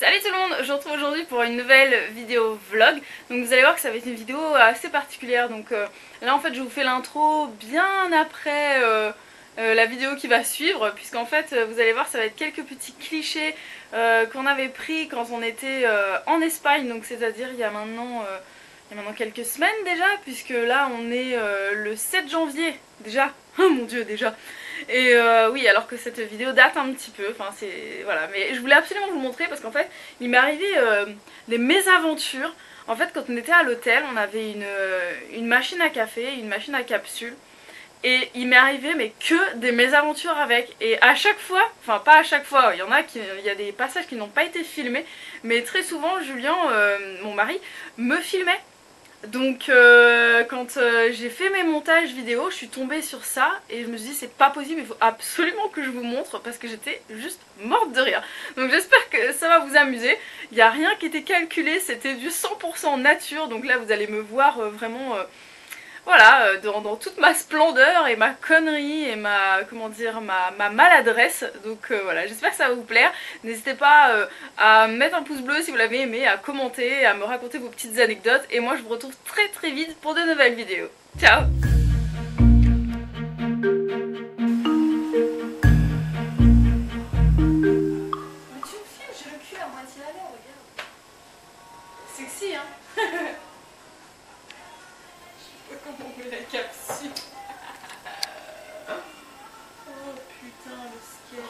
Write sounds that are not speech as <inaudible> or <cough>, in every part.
Salut tout le monde, je vous retrouve aujourd'hui pour une nouvelle vidéo vlog. Donc vous allez voir que ça va être une vidéo assez particulière. Donc euh, là en fait je vous fais l'intro bien après euh, euh, la vidéo qui va suivre. Puisqu'en fait vous allez voir ça va être quelques petits clichés qu'on avait pris quand on était en Espagne. Donc c'est-à-dire il y a maintenant... maintenant quelques semaines déjà, puisque là on est le 7 janvier déjà, <laughs> oh mon dieu déjà et euh, oui, alors que cette vidéo date un petit peu, enfin c'est... Voilà, mais je voulais absolument vous montrer parce qu'en fait, il m'est arrivé euh, des mésaventures. En fait, quand on était à l'hôtel, on avait une, euh, une machine à café, une machine à capsule. Et il m'est arrivé mais que des mésaventures avec. Et à chaque fois, enfin pas à chaque fois, il y en a qui, il y a des passages qui n'ont pas été filmés, mais très souvent Julien, mon mari, me filmait donc euh, quand euh, j'ai fait mes montages vidéo, je suis tombée sur ça et je me suis dit c'est pas possible, il faut absolument que je vous montre parce que j'étais juste morte de rire. Donc j'espère que ça va vous amuser. Il n'y a rien qui était calculé, c'était du 100% nature. Donc là vous allez me voir euh, vraiment voilà, euh, dans, toute ma splendeur et ma connerie et ma, comment dire, ma, maladresse. Donc euh, voilà, j'espère que ça va vous plaire. N'hésitez pas euh, à mettre un pouce bleu si vous l'avez aimé, à commenter, à me raconter vos petites anecdotes. Et moi je vous retrouve très très vite pour de nouvelles vidéos. Ciao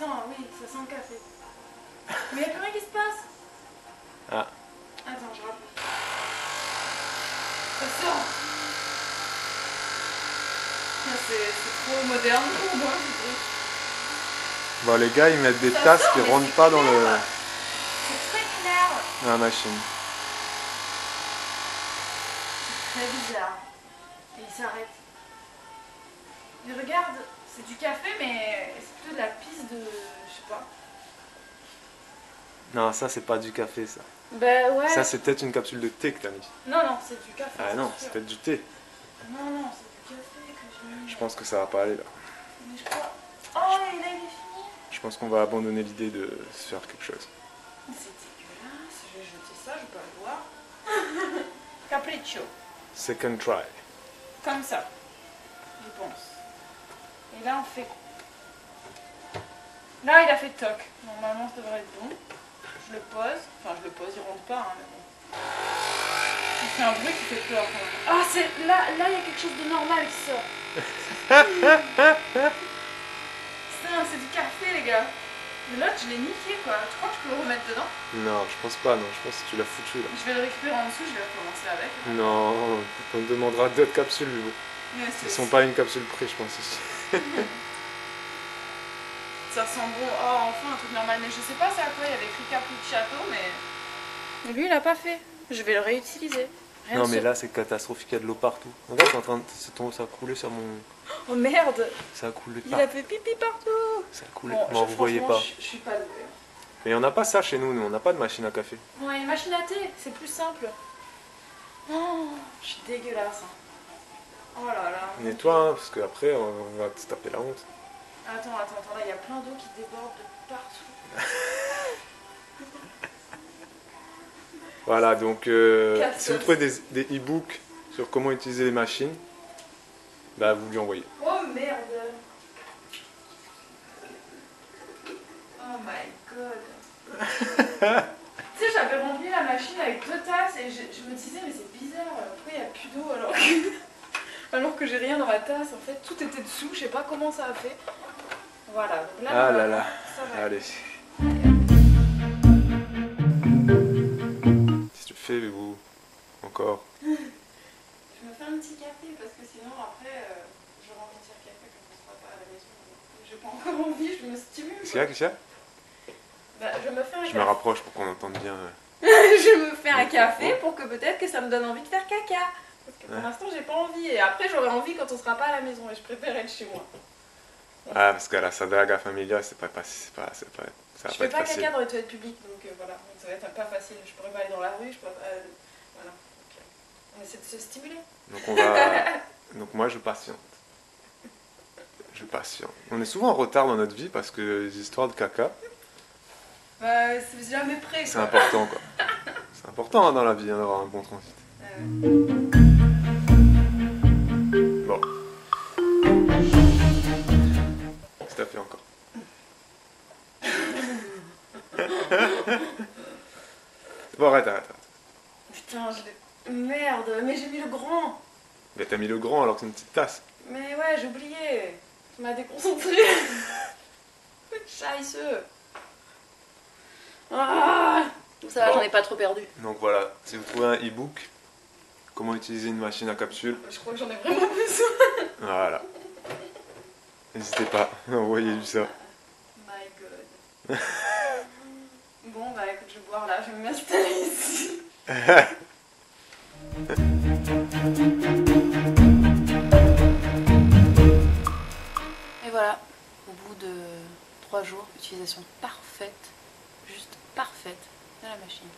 Attends, oui, ça sent le café. Mais il n'y a plus rien qui se passe. Ah. Attends, je rappelle. Ça sort. C'est trop moderne pour moi, ce Bon, les gars, ils mettent des tasses qui rentrent pas dans le... C'est très clair. Dans la machine. C'est très bizarre. Et il s'arrête. Il regarde, c'est du café, mais c'est plutôt de la pisse de. je sais pas. Non, ça c'est pas du café ça. Bah ouais. Ça c'est peut-être une capsule de thé que t'as mis. Non, non, c'est du café. Ah non, c'est peut-être du thé. Non, non, c'est du café que j'ai mis. Je pense que ça va pas aller là. Mais je crois. Oh, il est fini. Je pense qu'on va abandonner l'idée de se faire quelque chose. C'est dégueulasse, je vais jeter ça, je peux pas le voir. <laughs> Capriccio. Second try. Comme ça, je pense. Et là, on fait... Là, il a fait toc. Normalement, ça devrait être bon. Je le pose. Enfin, je le pose, il rentre pas, hein, mais bon. C'est un bruit qui fait peur quand même. Ah, c'est... Là, là, il y a quelque chose de normal qui sort. <laughs> Putain, c'est du café, les gars. Mais l'autre, je l'ai niqué, quoi. Tu crois que je peux le remettre dedans? Non, je pense pas, non. Je pense que tu l'as foutu, là. Je vais le récupérer en dessous, je vais recommencer avec. Non, on te demandera d'autres capsules, Lugo. Ils sont pas une capsule près, je pense, ici. <laughs> ça sent bon. Oh, enfin, un truc normal. Mais je sais pas c'est à quoi il y avait écrit château mais... mais lui, il a pas fait. Je vais le réutiliser. non, mais là, c'est catastrophique. Il y a de l'eau partout. Regarde, en train de... ça a coulé sur mon... Oh merde Ça a coulé partout. Il a fait pipi partout Ça a coulé. Bon, vous voyez pas. Je, suis pas douée. Mais on n'a pas ça chez nous, nous. On n'a pas de machine à café. Ouais, une machine à thé. C'est plus simple. Oh, je suis dégueulasse. Hein. Oh là là. Nettoie, hein, parce qu'après, on va te taper la honte. Attends, attends, attends, là, il y a plein d'eau qui déborde de partout. <laughs> voilà, donc, euh, si vous trouvez des e-books sur comment utiliser les machines, bah, vous lui envoyez. Oh merde Oh my god <laughs> Tu sais, j'avais rempli la machine avec deux tasses et je, je me disais, mais c'est bizarre, pourquoi il n'y a plus d'eau alors que alors que j'ai rien dans ma tasse. En fait, tout était dessous. Je sais pas comment ça a fait. Voilà. Donc là, ah là là. Allez. Qu'est-ce que tu fais, vous Encore? <laughs> Je me fais un petit café parce que sinon, après, euh, je rentre un petit café quand on sera pas à la maison. J'ai pas encore <laughs> envie, je me stimule. Qu'est-ce qu'il y a, qu'est-ce qu'il y a? Bah, je me fais un Je me rapproche pour qu'on entende bien. Euh. <laughs> je me fais un café pour que peut-être que ça me donne envie de faire caca. Parce que pour l'instant, j'ai pas envie. Et après, j'aurai envie quand on sera pas à la maison. Et je préfère être chez moi. Ah, parce que la sadraga familiale, c'est pas, pas, pas, pas, ça Je fais pas caca dans les toilettes publiques, donc euh, voilà, Donc, ça va être pas facile. Je pourrais pas aller dans la rue, je pourrais pas. euh, voilà. Donc, euh, on essaie de se stimuler. Donc on va. <laughs> Donc moi je patiente. Je patiente. On est souvent en retard dans notre vie parce que les histoires de caca, Bah, c'est jamais prêt. c'est important quoi. <laughs> C'est important hein, dans la vie hein, d'avoir un bon transit. <laughs> Bon arrête, arrête, arrête. Putain, je l'ai. Merde, mais j'ai mis le grand. Mais t'as mis le grand alors que c'est une petite tasse. Mais ouais, j'ai oublié. Ça m'a déconcentré. <laughs> Scheisse. Ah Ça va, Bon. j'en ai pas trop perdu. Donc voilà, si vous trouvez un e-book, comment utiliser une machine à capsule, Je crois que j'en ai vraiment besoin. voilà. N'hésitez pas, envoyez-lui ça. My god. <laughs> je vais boire là, je vais m'installer ici. Et voilà, au bout de trois jours, utilisation parfaite, juste parfaite de la machine.